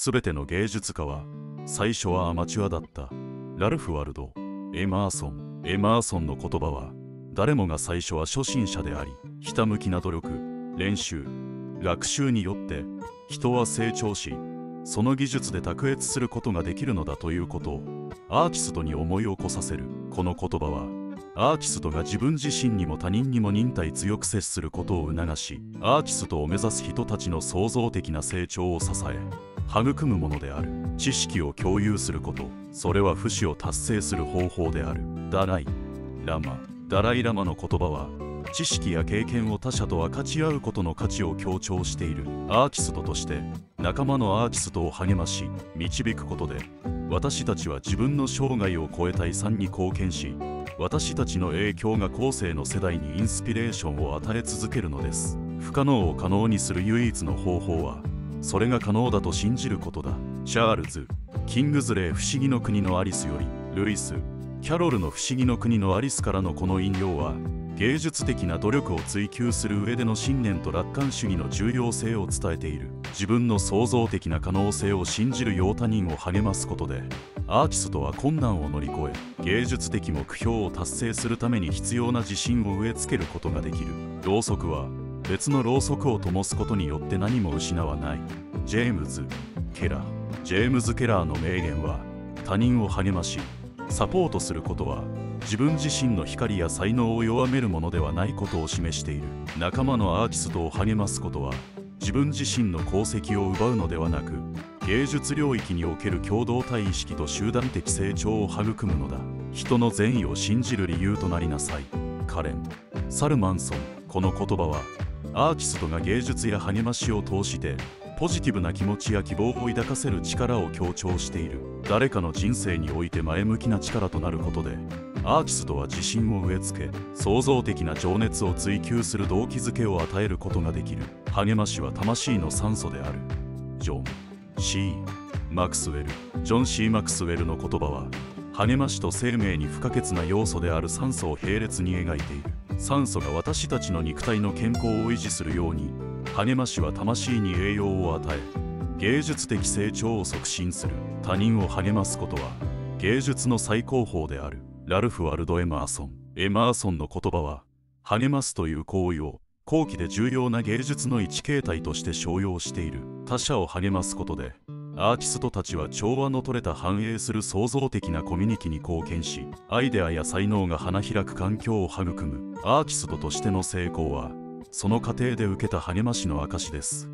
すべての芸術家は最初はアマチュアだった。ラルフ・ワルドエマーソンエマーソンの言葉は誰もが最初は初心者でありひたむきな努力練習学習によって人は成長しその技術で卓越することができるのだということをアーティストに思い起こさせる。この言葉はアーティストが自分自身にも他人にも忍耐強く接することを促しアーティストを目指す人たちの創造的な成長を支え育むものである。知識を共有すること。それは不死を達成する方法である。ダライ・ラマ。ダライ・ラマの言葉は知識や経験を他者と分かち合うことの価値を強調している。アーティストとして仲間のアーティストを励まし導くことで私たちは自分の生涯を超えた遺産に貢献し私たちの影響が後世の世代にインスピレーションを与え続けるのです。不可能を可能にする唯一の方法はそれが可能だと信じることだ。チャールズキングズレー不思議の国のアリスよりルイスキャロルの不思議の国のアリスからのこの引用は芸術的な努力を追求する上での信念と楽観主義の重要性を伝えている。自分の創造的な可能性を信じるよう他人を励ますことでアーティストは困難を乗り越え芸術的目標を達成するために必要な自信を植え付けることができる。ろうそくは別のろうそくを灯すことによって何も失わない。ジェームズ・ケラー。ジェームズ・ケラーの名言は他人を励ましサポートすることは自分自身の光や才能を弱めるものではないことを示している。仲間のアーティストを励ますことは自分自身の功績を奪うのではなく芸術領域における共同体意識と集団的成長を育むのだ。人の善意を信じる理由となりなさい。カレン・サルマンソンこの言葉はアーティストが芸術や励ましを通してポジティブな気持ちや希望を抱かせる力を強調している。誰かの人生において前向きな力となることでアーティストは自信を植え付け創造的な情熱を追求する動機づけを与えることができる。励ましは魂の酸素である。ジョン・ C・ マクスウェル。ジョン・ C・ マクスウェルの言葉は励ましと生命に不可欠な要素である酸素を並列に描いている。酸素が私たちの肉体の健康を維持するように励ましは魂に栄養を与え芸術的成長を促進する他人を励ますことは芸術の最高峰であるラルフ・ワルド・エマーソン。エマーソンの言葉は励ますという行為を後期で重要な芸術の一形態として商用している他者を励ますことでアーティストたちは調和の取れた繁栄する創造的なコミュニティに貢献しアイデアや才能が花開く環境を育む。アーティストとしての成功はその過程で受けた励ましの証です。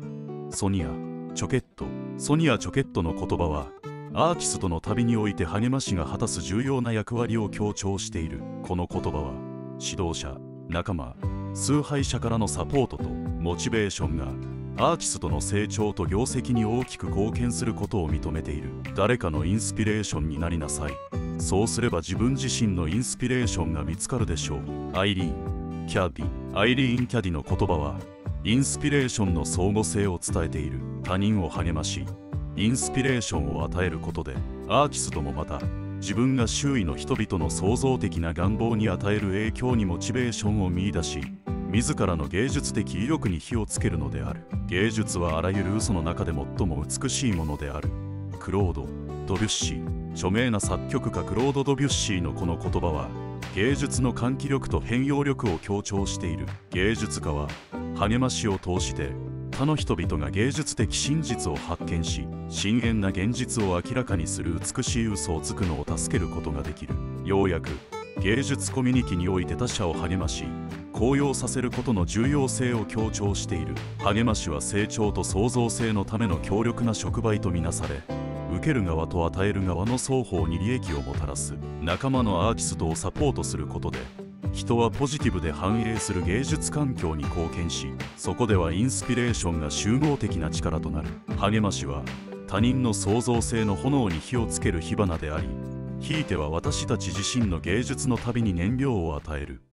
ソニア・チョケット。ソニア・チョケットの言葉はアーティストの旅において励ましが果たす重要な役割を強調している。この言葉は指導者仲間崇拝者からのサポートとモチベーションがアーティストの成長と業績に大きく貢献することを認めている。誰かのインスピレーションになりなさい。そうすれば自分自身のインスピレーションが見つかるでしょう。アイリーンキャディアイリーン・キャディの言葉はインスピレーションの相互性を伝えている。他人を励ましインスピレーションを与えることでアーティストもまた自分が周囲の人々の創造的な願望に与える影響にモチベーションを見いだし自らの芸術的意欲に火をつけるのである。芸術はあらゆる嘘の中で最も美しいものである。クロード・ドビュッシー。著名な作曲家クロード・ドビュッシーのこの言葉は芸術の喚起力と変容力を強調している。芸術家は励ましを通して他の人々が芸術的真実を発見し深遠な現実を明らかにする美しい嘘をつくのを助けることができる。ようやく芸術コミュニティにおいて他者を励まし高揚させることの重要性を強調している。励ましは成長と創造性のための強力な触媒とみなされ受ける側と与える側の双方に利益をもたらす。仲間のアーティストをサポートすることで人はポジティブで繁栄する芸術環境に貢献しそこではインスピレーションが集合的な力となる。励ましは他人の創造性の炎に火をつける火花でありひいては私たち自身の芸術の旅に燃料を与える。